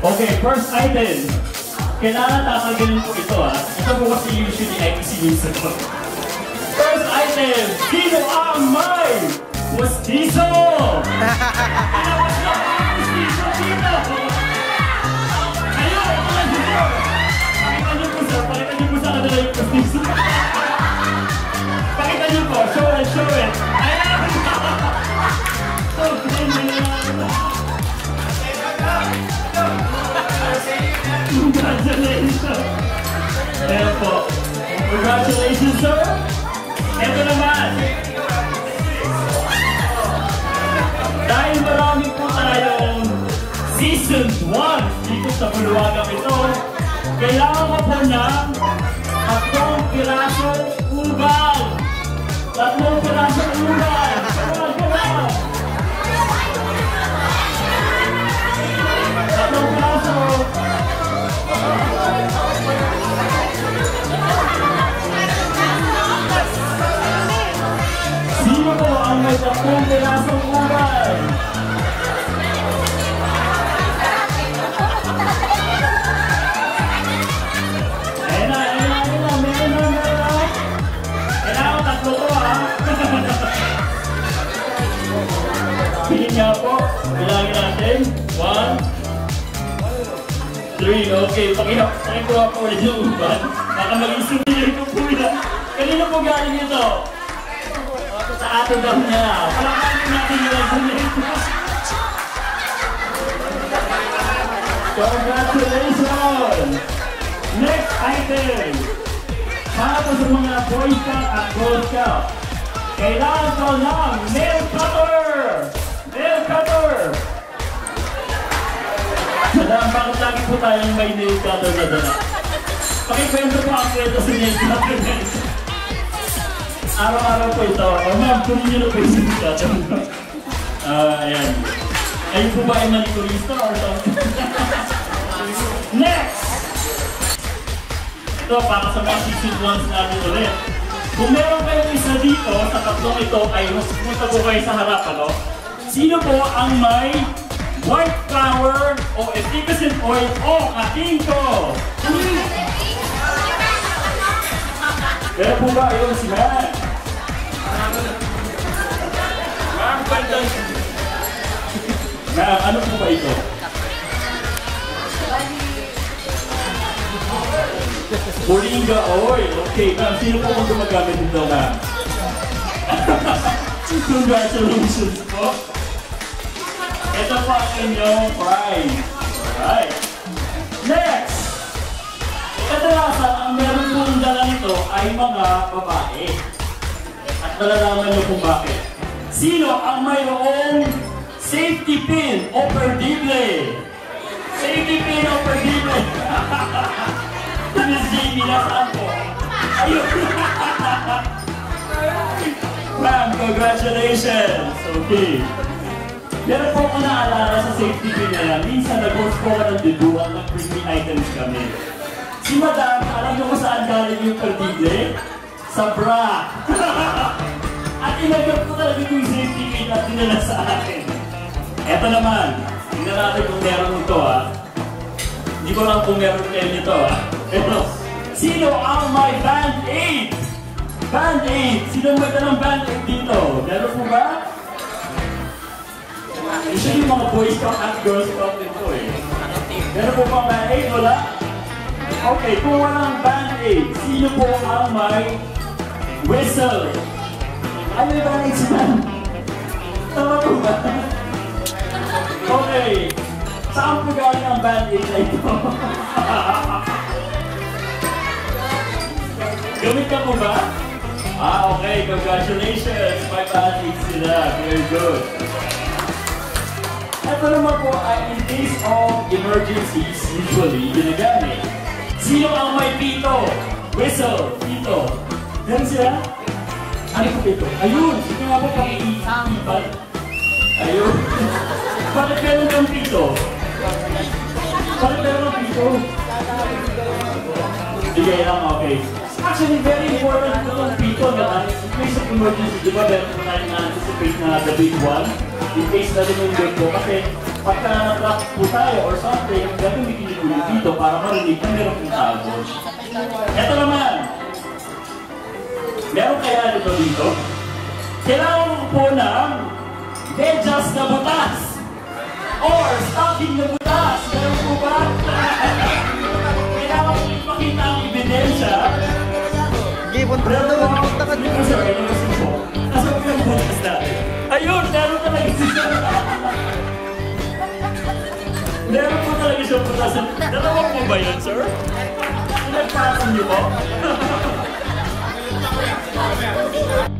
Okay, first item. Kailangan tatanggalin ko ito ah. Ito po kasi usually ay isinusan ko. First item, sino ang may Wastizo? Ano was na. Pakita niyo po sa, pakita niyo po sa kanila yung. Pakita niyo po, show it, show Congratulations, sir! Ito naman. Dahil marami po tayong Season 1 dito sa Buluwagang ito, kailangan ko po ng tatlong pirasong ugal. Tatlong pirasong ugal. Come on, come on. Ayun na, ayun na, ayun na, meron na, meron na. Kailangan ko tatlo ha? Piliin po. Bilangin natin. One, three. Okay, pakina, pakikuha po ulit yung uban. Baka maging souvenir ko po yan. Kanino po galing ito? Ato daw niya. Palakanin natin yung ko. Congratulations! Next item! Para sa mga Boy Scout at Girl Scout, kailangan ko ng nail cutter! Nail cutter! Madam, bakit lagi po tayong may nail cutter na dala? Pakikwento po ang kwento sa nail cutter. Araw-araw po ito. O ma'am, kunin niyo na po yung cutter. Ah, ayan. Ayun po ba ay manicurista or something? Next! Ito, para sa mga season ones natin ulit. Kung meron kayong isa dito, sa tatlong ito, ay mas pumunta po kayo sa harap, ano? Sino po ang may white flour o efficacent oil o katingko? Kaya po ba ayun si Matt? Ma'am, ano po ba ito? Moringa oil. Okay, ma'am, sino po ang gumagamit nito, ma'am? Congratulations po. Ito po ang inyong prize. Alright. Next! Kadalasan, ang meron pong dala nito ay mga babae. At malalaman niyo kung bakit. Sino ang mayroong safety pin o perdible? Safety pin o perdible? Miss Jamie, nasaan po? Ayun! Ma'am, congratulations! Okay. Meron po ako naalala sa safety pin na yan. Minsan nag-host po ako ng debuan ng premium items kami. Si Madam, alam niyo kung saan galing yung perdible? Sa bra! At inagap ko talaga yung safety pin at dinala sa akin. Eto naman, tingnan natin kung meron ito ha. Hindi ko lang kung meron kayo nito ha. Ito, sino ang may band-aid? Band-aid! Sino may dalang band-aid dito? Meron po ba? Usually mga boys scout at girls scout nito eh. Meron po bang band-aid? Wala? Okay, kung walang band-aid, sino po ang may whistle? Ano yung band-aid sila? Tama po ba? Okay. Saan po galing ang band-aid na ito? Gamit ka po ba? Ah, okay. Congratulations. May band-aid sila. Very good. Ito naman po ay in case of emergencies, usually ginagamit. Sino ang may pito? Whistle. Pito. Yan sila? Ano po pito? Ayun. Sige nga po pag-iipan. Ayun. Bakit meron kang pito? Bakit meron pito? Sige lang, okay. Actually, very important po itong pito na in case of emergency, di ba meron po tayong na-anticipate na the big one? In case na lumundod po, kasi pagka nag-rock po tayo or something, gagamitin niyo ulit dito para marinig na meron pong tagos. Ito naman, meron kaya nito dito? Kailangan po ng medyas na butas or stocking na butas. Meron po ba? Kailangan po ipakita ang ebidensya Gibon pero doon. Punta ka ko siya kayo kasi po. Nasa ko yung butas natin. Ayun, meron talaga siya. meron po talaga siya butas. Dalawa po ba yun, sir? Pinagpasan niyo po?